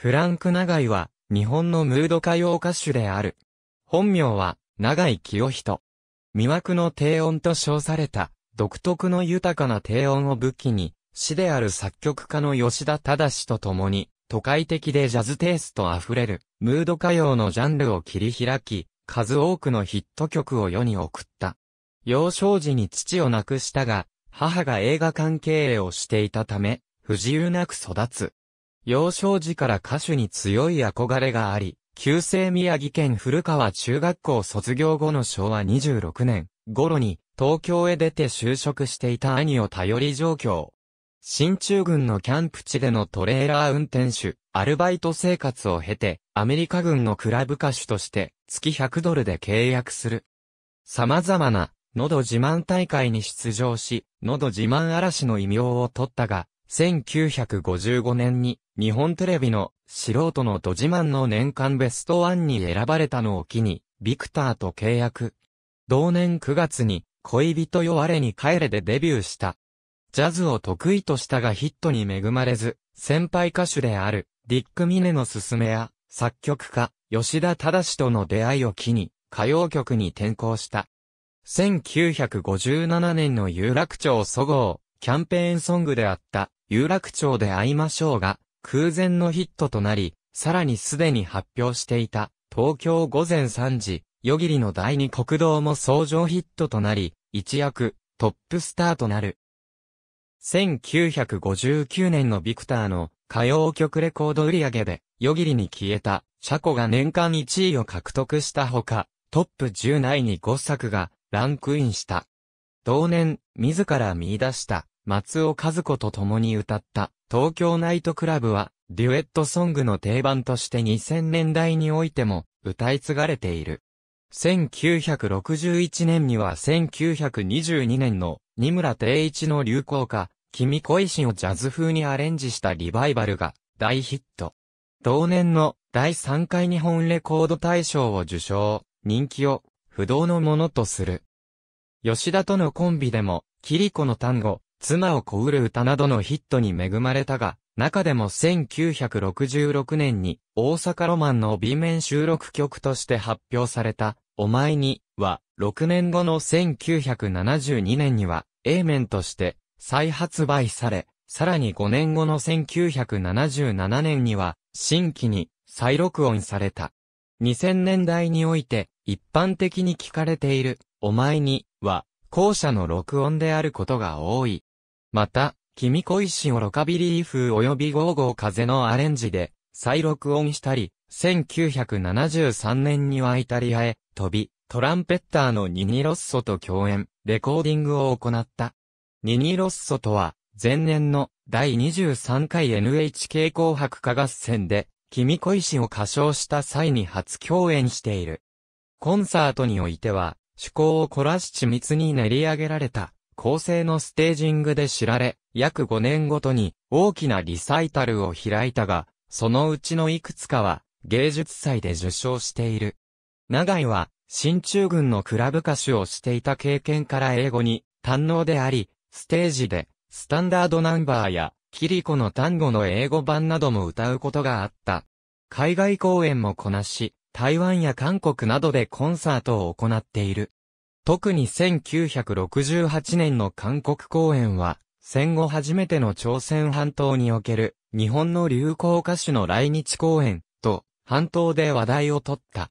フランク長井は、日本のムード歌謡歌手である。本名は、長井清人。魅惑の低音と称された、独特の豊かな低音を武器に、師である作曲家の吉田忠と共に、都会的でジャズテイスト溢れる、ムード歌謡のジャンルを切り開き、数多くのヒット曲を世に送った。幼少時に父を亡くしたが、母が映画関係をしていたため、不自由なく育つ。幼少時から歌手に強い憧れがあり、旧制宮城県古川中学校卒業後の昭和26年頃に東京へ出て就職していた兄を頼り上京。新中軍のキャンプ地でのトレーラー運転手、アルバイト生活を経て、アメリカ軍のクラブ歌手として月100ドルで契約する。様々な、喉自慢大会に出場し、喉自慢嵐の異名を取ったが、1955年に日本テレビの素人のド自慢の年間ベストワンに選ばれたのを機に、ビクターと契約。同年9月に恋人よ我に帰れでデビューした。ジャズを得意としたがヒットに恵まれず、先輩歌手であるディック・ミネの勧めや作曲家吉田忠との出会いを機に歌謡曲に転向した。1957年の有楽町祖号、キャンペーンソングであった有楽町で会いましょうが、空前のヒットとなり、さらにすでに発表していた、東京午前3時、夜霧の第二国道も相乗ヒットとなり、一躍、トップスターとなる。1959年のビクターの歌謡曲レコード売上で、夜霧に消えた、車庫が年間1位を獲得したほか、トップ10内に5作がランクインした。同年、自ら見出した松尾和子と共に歌った東京ナイトクラブはデュエットソングの定番として2000年代においても歌い継がれている。1961年には1922年の二村定一の流行歌、君恋しをジャズ風にアレンジしたリバイバルが大ヒット。同年の第3回日本レコード大賞を受賞、人気を不動のものとする。吉田とのコンビでも、キリコの単語、妻をこうる歌などのヒットに恵まれたが、中でも1966年に大阪ロマンの B 面収録曲として発表された、お前には、6年後の1972年には A 面として再発売され、さらに5年後の1977年には新規に再録音された。2000年代において一般的に聞かれている、お前には後者の録音であることが多い。また、君恋しをロカビリー風及びゴーゴー風のアレンジで再録音したり、1973年にはイタリアへ飛び、トランペッターのニニロッソと共演、レコーディングを行った。ニニロッソとは、前年の第23回 NHK 紅白歌合戦で、君恋しを歌唱した際に初共演している。コンサートにおいては、趣向を凝らし緻密に練り上げられた構成のステージングで知られ、約5年ごとに大きなリサイタルを開いたが、そのうちのいくつかは芸術祭で受賞している。長井は、新中軍のクラブ歌手をしていた経験から英語に堪能であり、ステージでスタンダードナンバーやキリコの単語の英語版なども歌うことがあった。海外公演もこなし、台湾や韓国などでコンサートを行っている。特に1968年の韓国公演は、戦後初めての朝鮮半島における日本の流行歌手の来日公演と半島で話題を取った。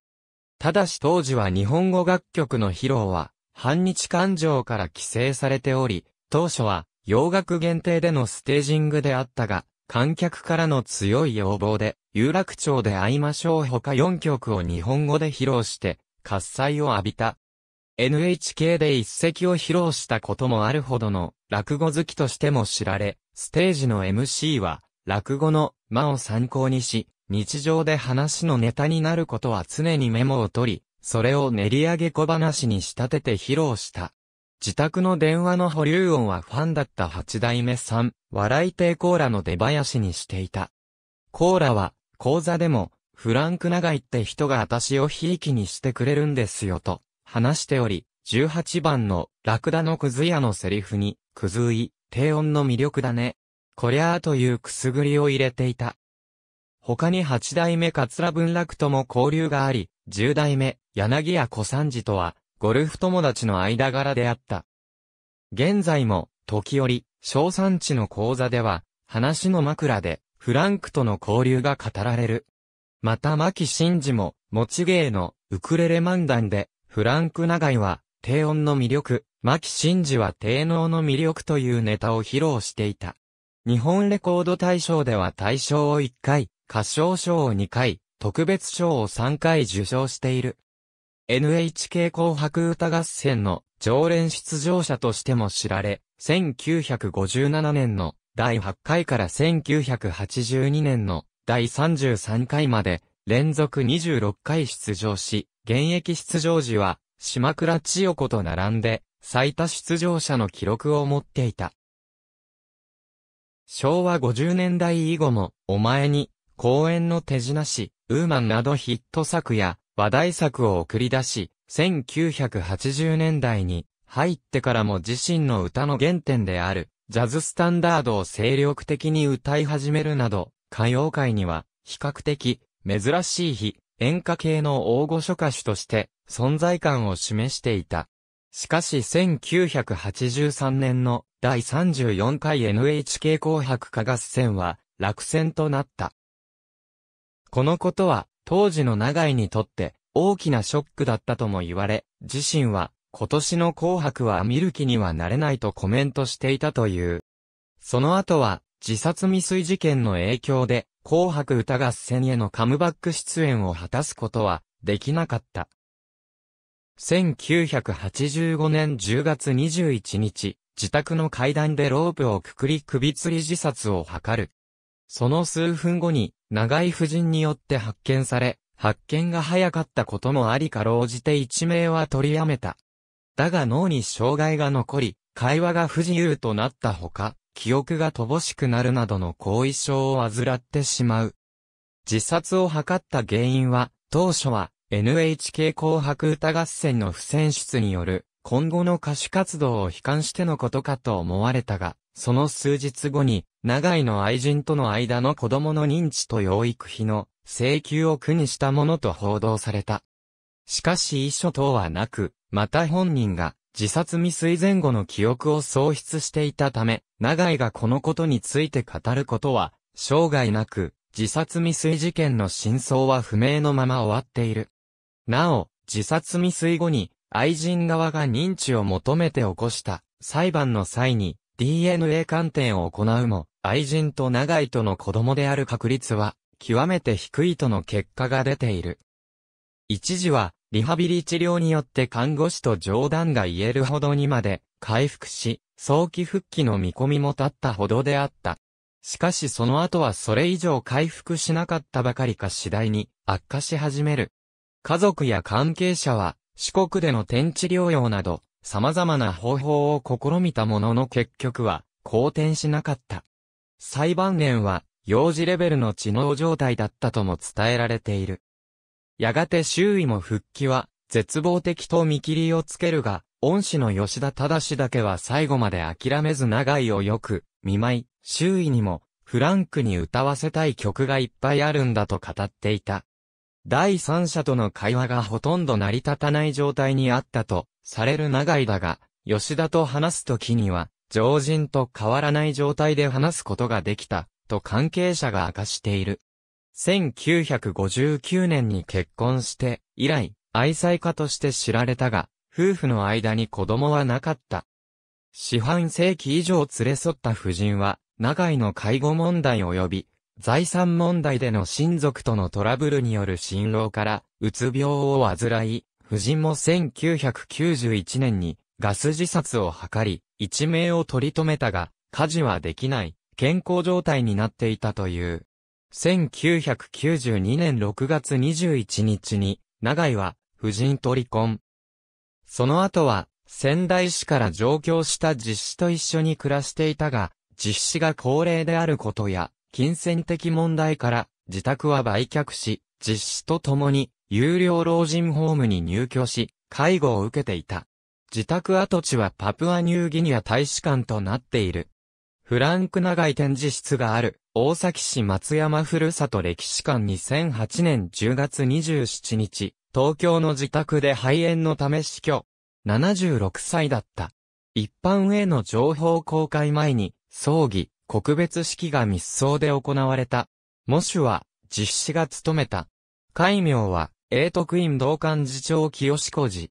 ただし当時は日本語楽曲の披露は反日感情から規制されており、当初は洋楽限定でのステージングであったが、観客からの強い要望で、有楽町で会いましょう他4曲を日本語で披露して、喝采を浴びた。NHK で一席を披露したこともあるほどの落語好きとしても知られ、ステージの MC は落語の間を参考にし、日常で話のネタになることは常にメモを取り、それを練り上げ小話に仕立てて披露した。自宅の電話の保留音はファンだった八代目さん、笑い亭コーラの出囃子にしていた。コーラは、講座でも、フランク長井って人が私をひいきにしてくれるんですよと、話しており、18番のラクダのクズ屋のセリフに、クズい、低音の魅力だね。こりゃーというくすぐりを入れていた。他に八代目桂文楽とも交流があり、十代目柳家小三治とは、ゴルフ友達の間柄であった。現在も、時折、小三地の講座では、話の枕で、フランクとの交流が語られる。また牧真治も、持ち芸の、ウクレレ漫談で、フランク長井は、低音の魅力、牧真治は低能の魅力というネタを披露していた。日本レコード大賞では大賞を1回、歌唱賞を2回、特別賞を3回受賞している。NHK 紅白歌合戦の常連出場者としても知られ、1957年の第8回から1982年の第33回まで連続26回出場し、現役出場時は島倉千代子と並んで最多出場者の記録を持っていた。昭和50年代以後も、お前に、公演の手品師、ウーマンなどヒット作や話題作を送り出し、1980年代に入ってからも自身の歌の原点であるジャズスタンダードを精力的に歌い始めるなど、歌謡界には比較的珍しい非演歌系の大御所歌手として存在感を示していた。しかし1983年の第34回 NHK 紅白歌合戦は落選となった。このことは当時の長井にとって大きなショックだったとも言われ、自身は今年の紅白は見る気にはなれないとコメントしていたという。その後は自殺未遂事件の影響で紅白歌合戦へのカムバック出演を果たすことはできなかった。1985年10月21日、自宅の階段でロープをくくり首吊り自殺を図る。その数分後に、長井夫人によって発見され、発見が早かったこともありかろうじて一命は取りやめた。だが脳に障害が残り、会話が不自由となったほか、記憶が乏しくなるなどの後遺症を患ってしまう。自殺を図った原因は、当初は NHK 紅白歌合戦の不選出による今後の歌手活動を悲観してのことかと思われたが、その数日後に、長井の愛人との間の子供の認知と養育費の請求を苦にしたものと報道された。しかし遺書等はなく、また本人が自殺未遂前後の記憶を喪失していたため、長井がこのことについて語ることは、生涯なく、自殺未遂事件の真相は不明のまま終わっている。なお、自殺未遂後に、愛人側が認知を求めて起こした裁判の際に DNA 鑑定を行うも、愛人と長井との子供である確率は、極めて低いとの結果が出ている。一時は、リハビリ治療によって看護師と冗談が言えるほどにまで回復し、早期復帰の見込みも立ったほどであった。しかしその後はそれ以上回復しなかったばかりか次第に悪化し始める。家族や関係者は、四国での天地療養など、様々な方法を試みたものの結局は、好転しなかった。裁判年は、幼児レベルの知能状態だったとも伝えられている。やがて周囲も復帰は、絶望的と見切りをつけるが、恩師の吉田忠だけは最後まで諦めず長井をよく見舞い、周囲にもフランクに歌わせたい曲がいっぱいあるんだと語っていた。第三者との会話がほとんど成り立たない状態にあったとされる長井だが、吉田と話すときには、常人と変わらない状態で話すことができた、と関係者が明かしている。1959年に結婚して、以来、愛妻家として知られたが、夫婦の間に子供はなかった。四半世紀以上連れ添った夫人は、長井の介護問題及び、財産問題での親族とのトラブルによる心労から、うつ病を患い、夫人も1991年にガス自殺を図り、一命を取り留めたが、家事はできない、健康状態になっていたという。1992年6月21日に、長井は、夫人と離婚。その後は、仙台市から上京した実子と一緒に暮らしていたが、実子が高齢であることや、金銭的問題から自宅は売却し、実子と共に有料老人ホームに入居し、介護を受けていた。自宅跡地はパプアニューギニア大使館となっている。フランク長い展示室がある大崎市松山ふるさと歴史館2008年10月27日、東京の自宅で肺炎のため死去。76歳だった。一般への情報公開前に、葬儀、告別式が密葬で行われた。喪主は、実施が務めた。戒名は、英徳院道館次長清子寺。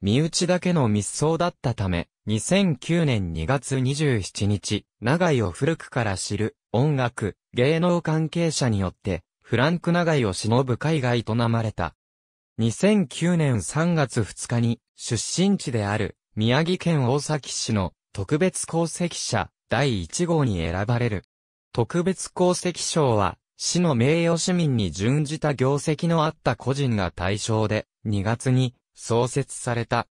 身内だけの密葬だったため、2009年2月27日、長井を古くから知る、音楽、芸能関係者によって、フランク長井を忍ぶ会が営まれた。2009年3月2日に、出身地である、宮城県大崎市の特別功績者第1号に選ばれる。特別功績賞は、市の名誉市民に準じた業績のあった個人が対象で、2月に創設された。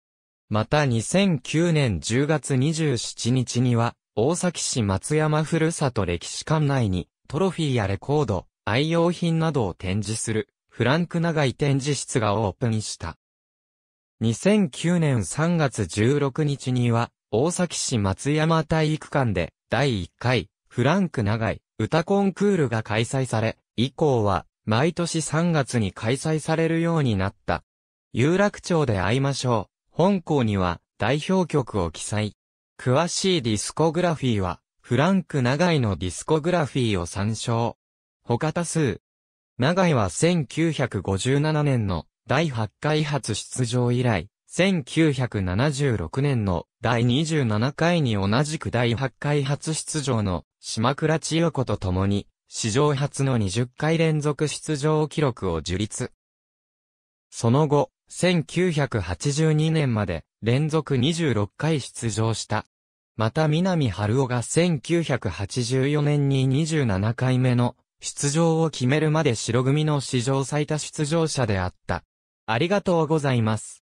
また2009年10月27日には、大崎市松山ふるさと歴史館内に、トロフィーやレコード、愛用品などを展示する、フランク長井展示室がオープンした。2009年3月16日には、大崎市松山体育館で、第1回、フランク長井、歌コンクールが開催され、以降は、毎年3月に開催されるようになった。有楽町で会いましょう。本校には、代表曲を記載。詳しいディスコグラフィーは、フランク長井のディスコグラフィーを参照。他多数。長井は1957年の第8回初出場以来、1976年の第27回に同じく第8回初出場の島倉千代子と共に、史上初の20回連続出場記録を樹立。その後、1982年まで連続26回出場した。また南春夫が1984年に27回目の出場を決めるまで白組の史上最多出場者であった。ありがとうございます。